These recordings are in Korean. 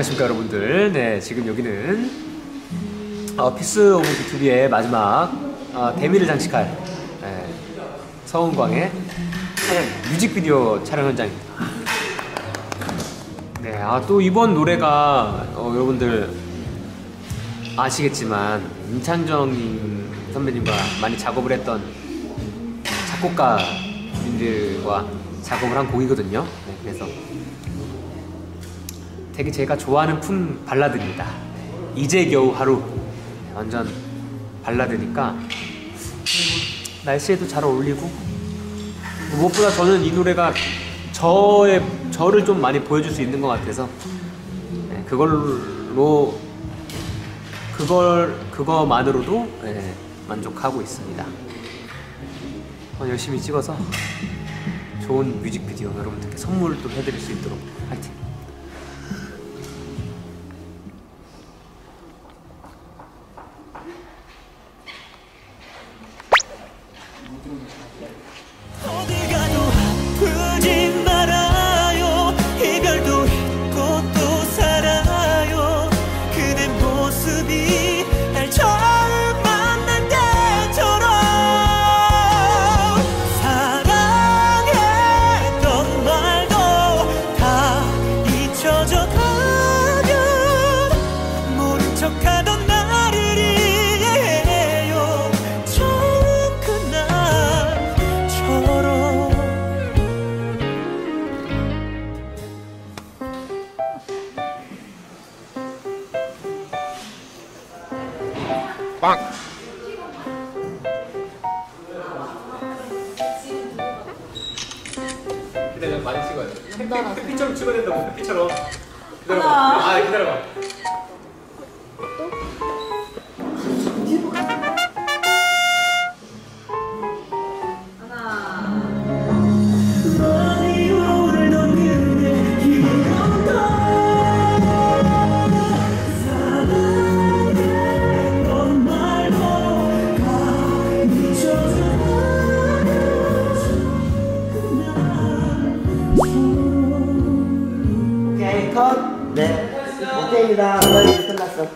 안녕하십니까 여러분들. 네 지금 여기는 어, Piece of BTOB의 마지막 어, 대미를 장식할 네, 서은광의 네, 뮤직비디오 촬영 현장입니다. 네아 또 이번 노래가 어, 여러분들 아시겠지만 임창정 선배님과 많이 작업을 했던 작곡가분들과 작업을 한 곡이거든요. 네, 그래서 되게 제가 좋아하는 품 발라드입니다. 이제 겨우 하루 완전 발라드니까 날씨에도 잘 어울리고 무엇보다 저는 이 노래가 저의 저를 좀 많이 보여줄 수 있는 것 같아서 네, 그걸로 그걸 그거만으로도 네, 만족하고 있습니다. 어, 열심히 찍어서 좋은 뮤직비디오 여러분들께 선물도 해드릴 수 있도록 화이팅! 기다려 많이 찍어야 돼. 햇빛처럼 찍어야 된다고 햇빛처럼. 기다려봐. 아 기다려봐. 오케이입니다. 오늘 이제 끝났어.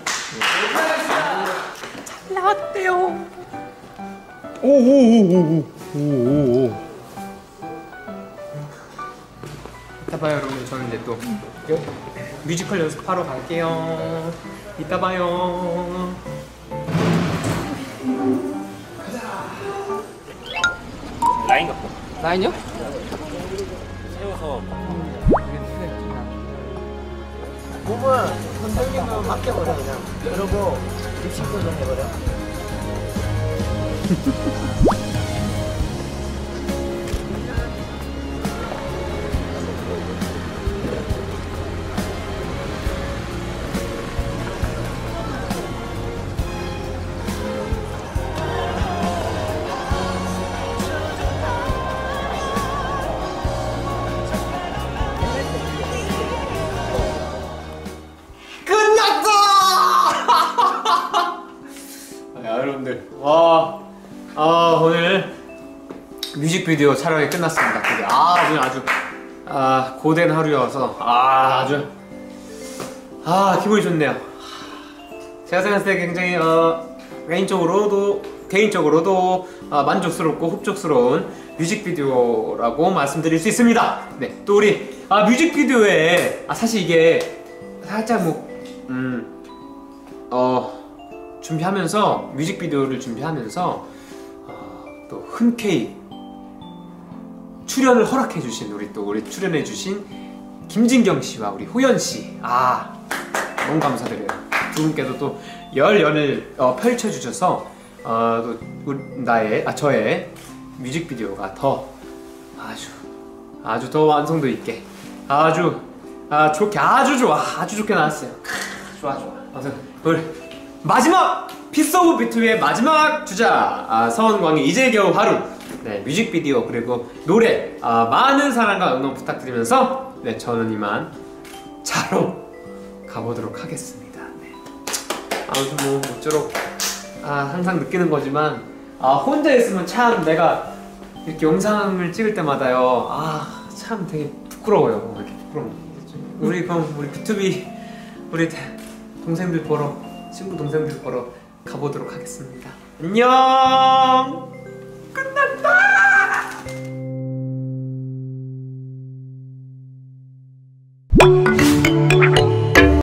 이따 봐요 여러분 저는 이제 또 여- 뮤지컬 연습하러 갈게요. 이따 봐요. 라인 갖고 라인요? 세워서 몸은 선생님은 맡겨버려 그냥. 그러고 60분 좀 해버려. 아, 여러분들 와, 아 오늘 뮤직비디오 촬영이 끝났습니다. 근데 아 오늘 아주 아 고된 하루여서 아 아주 아 기분이 좋네요. 제가 생각했을 때 굉장히 어, 개인적으로도 개인적으로도 아, 만족스럽고 흡족스러운 뮤직비디오라고 말씀드릴 수 있습니다. 네, 또 우리 아, 뮤직비디오에 아, 사실 이게 살짝 뭐 음, 어, 준비하면서 뮤직비디오를 준비하면서 어, 또 흔쾌히 출연을 허락해 주신 우리 또 우리 출연해 주신 김진경 씨와 우리 호연 씨. 아, 너무 감사드려요. 두 분께도 또 열연을 어, 펼쳐 주셔서 어, 나의 아 저의 뮤직비디오가 더 아주 아주 더 완성도 있게 아주 아 좋게 아주 좋아 아주 좋게 나왔어요. 크, 좋아 좋아. 우리 마지막 Piece of BTOB의 마지막 주자 아, 서은광의 이제 겨우 하루 네 뮤직비디오 그리고 노래 아, 많은 사랑과 응원 부탁드리면서 네 저는 이만 자러 가보도록 하겠습니다. 네. 아무튼 뭐 모쪼록 아, 항상 느끼는 거지만 아, 혼자 있으면 참 내가 이렇게 영상을 찍을 때마다요 아 참 되게 부끄러워요 이렇게 부끄러워 우리 그럼 우리 B2B 우리 동생들 보러 친구 동생들 보러 가보도록 하겠습니다. 안녕.